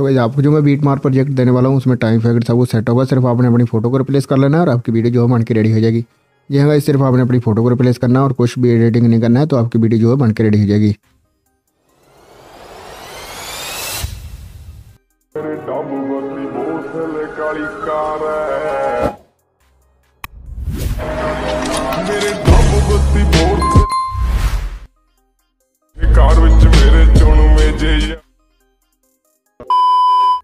So guys आपको जो मैं बीट मार प्रोजेक्ट देने वाला हूँ, उसमें टाइम फैक्ट सब वो सेट होगा सिर्फ़ आपने अपनी फ़ोटो को रिप्लेस कर लेना और आपकी वीडियो जो है बन के रेडी हो जाएगी। जी हाँ सिर्फ़ आपने अपनी फ़ोटो को रिप्लेस करना और कुछ भी एडिटिंग नहीं करना है तो आपकी वीडियो जो है बन के रेडी हो जाएगी। ਮੇਰੇ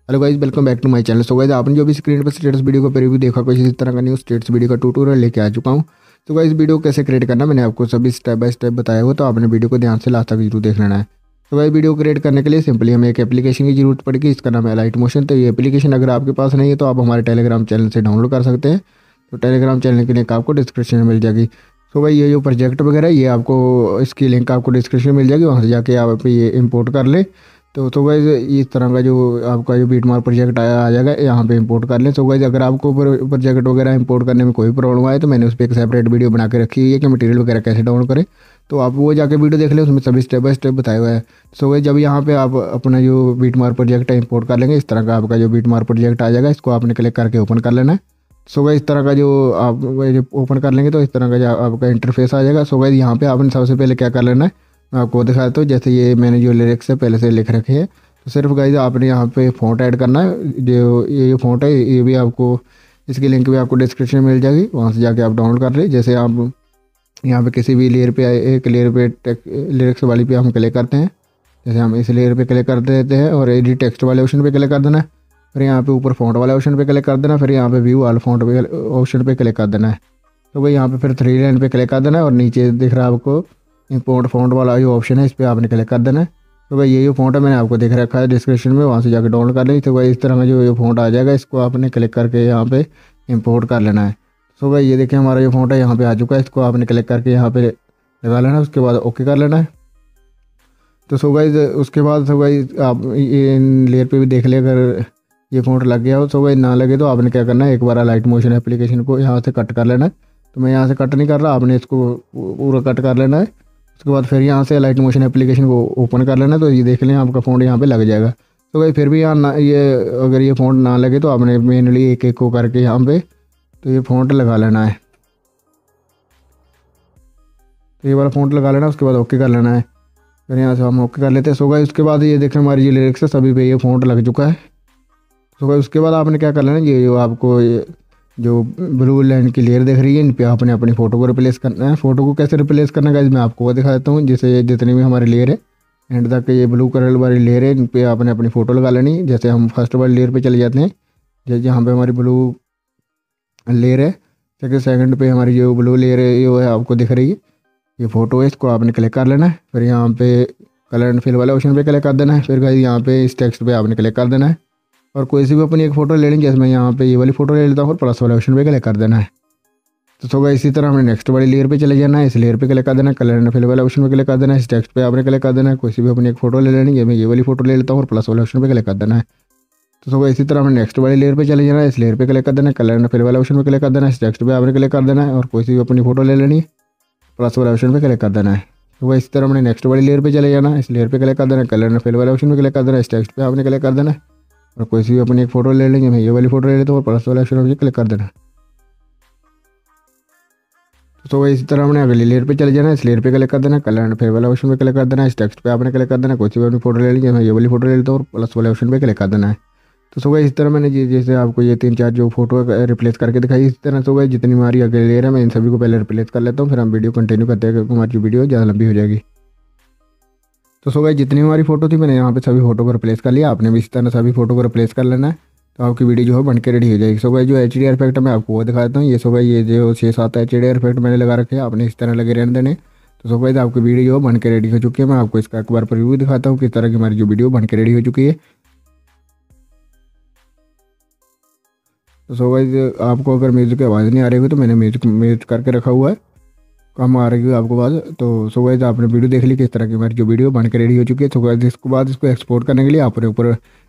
hello guys welcome back to my channel so guys आपने जो भी स्क्रीन पर स्टेटस वीडियो का प्रीव्यू देखा, कुछ इस तरह का न्यू स्टेटस वीडियो का ट्यूटोरियल लेके आ चुका हूँ। तो गाइज़ वीडियो कैसे क्रिएट करना, मैंने आपको सभी स्टेप बाय स्टेप बताया हुआ तो आपने वीडियो को ध्यान से लास्ट तक ज़रूर देख लेना है। तो भाई वीडियो क्रिएट करने के लिए सिंपली हमें एक एप्लीकेशन की ज़रूरत पड़ेगी, इसका नाम है लाइट मोशन तो ये एप्लीकेशन अगर आपके पास नहीं है तो आप हमारे टेलीग्राम चैनल से डाउनलोड कर सकते हैं। तो टेलीग्राम चैनल की लिंक आपको डिस्क्रिप्शन में मिल जाएगी। तो भाई ये जो प्रोजेक्ट वगैरह, ये आपको, इसकी लिंक आपको डिस्क्रिप्शन में मिल जाएगी, वहाँ से जाके आप ये इम्पोर्ट कर लें। तो तो गाइज़ इस तरह का जो आपका जो बीट मार प्रोजेक्ट आया, आ जाएगा, यहाँ पे इंपोर्ट कर लें। तो गाइज़ अगर आपको प्रोजेक्ट वगैरह इंपोर्ट करने में कोई प्रॉब्लम आए तो मैंने उस पर एक सेपरेट वीडियो बना के रखी हुई है कि मटेरियल वगैरह कैसे डाउनलोड करें। तो आप वो जाके वीडियो देख लें, उसमें सभी स्टेप बाय स्टेप बताया हुआ है। सो गई जब यहाँ पे आप अपना जो बीट मार प्रोजेक्ट है इंपोर्ट कर लेंगे, इस तरह का आपका जो बीट मार प्रोजेक्ट आ जाएगा, इसको आपने क्लिक करके ओपन कर लेना है। सो गई इस तरह का जो आप ओपन कर लेंगे तो इस तरह का जो आपका इंटरफेस आ जाएगा। सो गई यहाँ पे आपने सबसे पहले क्या कर लेना है मैं आपको दिखाता हूँ, जैसे ये मैंने जो लिरिक्स है, पहले से लिख रखे हैं। तो सिर्फ़ गाइज़ आपने यहाँ पे फ़ॉन्ट ऐड करना है। जो ये फ़ॉन्ट है, ये भी आपको, इसकी लिंक भी आपको डिस्क्रिप्शन में मिल जाएगी। वहाँ से जाके आप डाउनलोड कर ले। जैसे आप यहाँ पे किसी भी लेयर पे एक लेयर पे लिरिक्स वाली पे हम क्लिक करते हैं। जैसे हम इस लेयर पे क्लिक कर देते हैं और एडिट टेक्स्ट वाले ऑप्शन पे क्लिक कर देना है। फिर यहाँ पे ऊपर फॉन्ट वाले ऑप्शन पे क्लिक कर देना फिर यहाँ पे व्यू वाल फॉन्ट ऑप्शन पे क्लिक कर देना है। तो भाई यहाँ पे फिर थ्री लाइन पे क्लिक कर देना है और नीचे दिख रहा है आपको इम्पोर्ट फॉन्ट वाला जो ऑप्शन है, इस पर आपने क्लिक कर देना। है तो भाई ये जो फॉन्ट है, मैंने आपको देख रखा है डिस्क्रिप्शन में, वहाँ से जाकर डाउनलोड कर लें तो भाई इस तरह का जो ये फॉन्ट आ जाएगा, इसको आपने क्लिक करके यहाँ पे इंपोर्ट कर लेना है। सो भाई ये देखिए हमारा जो फॉन्ट है, यहाँ पे आ चुका है। इसको आपने क्लिक करके यहाँ पे लगा लेना है उसके बाद ओके कर लेना है। तो सो गाइज़ उसके बाद सो गाइज़ आप ये लेयर पर भी देख ले, अगर ये फ़ॉन्ट लग गया हो सो गाइज़ ना लगे तो आपने क्या करना है, एक बार लाइट मोशन एप्लीकेशन को यहाँ से कट कर लेना है। तो मैं यहाँ से कट नहीं कर रहा, आपने इसको पूरा कट कर लेना है। उसके बाद फिर यहाँ से लाइट मोशन एप्लीकेशन को ओपन कर लेना तो ये देख लें आपका फ़ोन यहाँ पे लग जाएगा। तो भाई फिर भी यहाँ ना, ये अगर ये फ़ोन ना लगे तो आपने मेनली एक एक को करके यहाँ पे तो ये फ़ोन लगा लेना है। तो ये वाला फ़ोन लगा लेना, उसके बाद ओके कर लेना है। फिर यहाँ से हम ओके कर लेते हैं। सो गए उसके बाद ये देखें हमारी ये लिरिक्स है सभी पे ये फ़ोन लग चुका है। सो गए उसके बाद आपने क्या कर लेना, ये जो आपको ये जो ब्लू लाइन की लेयर दिख रही है, इन पर आपने अपनी फ़ोटो को रिप्लेस करना है। फ़ोटो को कैसे रिप्लेस करना है मैं आपको वो दिखाता हूँ। जैसे जितनी भी हमारी लेयर है एंड तक ये ब्लू कलर वाली लेयर है, इन पर आपने अपनी फ़ोटो लगा लेनी। जैसे हम फ़र्स्ट वाली लेयर पे चले जाते हैं, जैसे यहाँ पे हमारी ब्लू लेयर है सेकेंड सेकंड पे हमारी जो ब्लू लेयर है, ये है आपको दिख रही है। ये फ़ोटो है, इसको आपने क्लिक कर लेना है। फिर यहाँ पे कलर एंड फिल वाले ऑप्शन पे क्लिक कर देना है। फिर गाइस यहाँ पे इस टेक्स्ट पे आपने क्लिक कर देना है। और कोई सी भी अपनी एक फ़ोटो ले लेंगे जैसे मैं यहाँ पे ये वाली फ़ोटो ले लेता हूँ और प्लस वाले ऑप्शन पे क्लिक कर देना है तो सो इसी तरह हमने नेक्स्ट वाली लेयर पे चले जाना है इस लेयर पे क्लिक कर देना है कलर एंड फिल वाले ऑप्शन पे क्लिक कर देना है इस टेक्स्ट पे आपने क्लिक कर देना है कोई भी अपनी एक फ़ोटो ले लेनी है मैं ये वाली फ़ोटो ले लेता हूँ और प्लस वाले ऑप्शन पे क्लिक कर देना है तो सो इसी तरह हमें नेक्स्ट वाली लेयर पे चले जाना है इस लेयर पे क्लिक कर देना है कलर एंड फिल वाले ऑप्शन पे क्लिक कर देना है इस टेक्स्ट पे आपने क्लिक कर देना है और कोई भी अपनी फ़ोटो ले लेनी है प्लस वाले ऑप्शन पर क्लिक कर देना है तो वह इसी तरह हमने नेक्स्ट वाली लेयर पे चले जाना है इस लेयर पे क्लिक कर देना है कलर एंड फिल वाले ऑप्शन पे क्लिक कर देना है इस टेक्स्ट पे आपने क्लिक कर देना है और कोई सी भी अपनी एक फ़ोटो ले लेंगे मैं ये वाली फ़ोटो ले लेता हूँ और प्लस वाले ऑप्शन क्लिक कर देना। तो वह इसी तरह हमने अगली लेयर पे चले जाना इस लेयर पे क्लिक कर देना कलर एंड फिर वाले ऑप्शन पे क्लिक कर देना, इस टेक्स्ट पे आपने क्लिक कर देना, कोई सी भी अपनी फ़ोटो ले लीजिए मैं ये वाली फ़ोटो ले लेता हूँ और प्लस वाले ऑप्शन पे क्लिक कर देना है। तो सो गए इस तरह मैंने जैसे आपको ये तीन चार जो फ़ोटो रिप्लेस करके दिखाई, इस तरह सो गए। जितनी हमारी अगली लेयर है, मैं इन सभी को पहले रिप्लेस कर लेता हूँ, फिर हम वीडियो कंटिन्यू करते हैं, क्योंकि हमारी वीडियो ज़्यादा लंबी हो जाएगी। तो सो गए जितनी हमारी फ़ोटो थी, मैंने यहाँ पे सभी फ़ोटो को रिप्लेस कर लिया। आपने भी इस तरह सभी फ़ोटो को रिप्लेस कर लेना है तो आपकी वीडियो जो है बन के रेडी हो जाएगी। सो गए जो एच डी इफ़ेक्ट मैं आपको वो दिखाता हूँ। ये सो गए ये जो छः सात एच डी इफ़ेक्ट मैंने लगा रखे हैं, आपने इस तरह लगे रहने देने। तो सो गए आपकी वीडियो जो बन के रेडी हो चुकी है। मैं आपको इसका एक बार रिव्यू दिखाता हूँ किस तरह की हमारी जो वीडियो बन के रेडी हो चुकी है। तो सो गई आपको अगर म्यूज़िक की आवाज़ नहीं आ रही हो तो मैंने म्यूज़िक म्यूज करके रखा हुआ है। कम आ रही है आपको बाद तो सो गई आपने वीडियो देख ली किस तरह की हमारी जो वीडियो बन के रेडी हो चुकी है। सो गई इसके बाद इसको एक्सपोर्ट करने के लिए आपने ऊपर,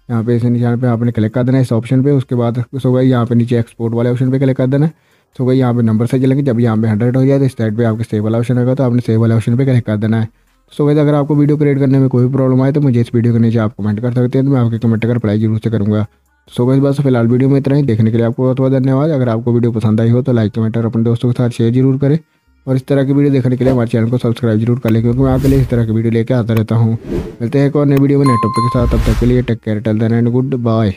यहाँ पे इसे निशान पे आपने क्लिक कर देना है इस ऑप्शन पे। उसके बाद सो गई यहाँ पे नीचे एक्सपोर्ट वाले ऑप्शन पे क्लिक कर देना है। सो गई यहाँ पे नंबर से चलेंगे। जब यहाँ पे हंड्रेड हो जाए तो इस साइड पर आपके सेव वाला ऑप्शन होगा तो आपने सेव वाले ऑप्शन पर क्लिक कर देना है। सो गैस अगर आपको वीडियो क्रिएट करने में कोई प्रॉब्लम आए तो मुझे इस वीडियो के नीचे आप कमेंट कर सकते हैं। तो मैं आपके कमेंट का रिप्लाई ज़रूर से करूँगा। सो गैस बस फ़िलहाल वीडियो में इतना ही। देखने के लिए आपको बहुत बहुत धन्यवाद। अगर आपको वीडियो पसंद आई हो तो लाइक कमेंट और अपने दोस्तों के साथ शेयर ज़रूर करें। और इस तरह की वीडियो देखने के लिए हमारे चैनल को सब्सक्राइब ज़रूर कर लें, क्योंकि मैं आपके लिए इस तरह की वीडियो लेकर आता रहता हूँ। मिलते हैं एक और नई वीडियो में नए टॉपिक के साथ, तब तक के लिए take care, till then and good bye.